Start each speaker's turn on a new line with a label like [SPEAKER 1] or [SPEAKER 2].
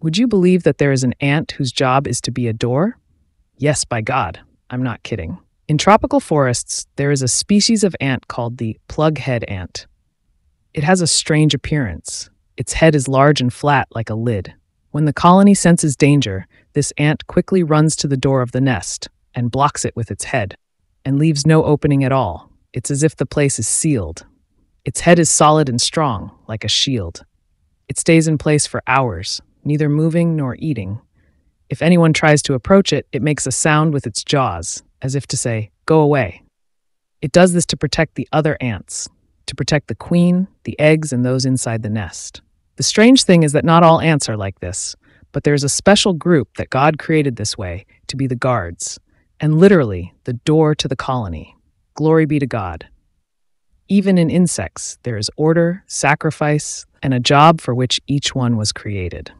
[SPEAKER 1] Would you believe that there is an ant whose job is to be a door? Yes, by God, I'm not kidding. In tropical forests, there is a species of ant called the plughead ant. It has a strange appearance. Its head is large and flat like a lid. When the colony senses danger, this ant quickly runs to the door of the nest and blocks it with its head, and leaves no opening at all. It's as if the place is sealed. Its head is solid and strong, like a shield. It stays in place for hours, neither moving nor eating. If anyone tries to approach it, it makes a sound with its jaws, as if to say, Go away. It does this to protect the other ants, to protect the queen, the eggs, and those inside the nest. The strange thing is that not all ants are like this, but there's a special group that God created this way to be the guards, and literally the door to the colony. Glory be to God. Even in insects, there is order, sacrifice, and a job for which each one was created.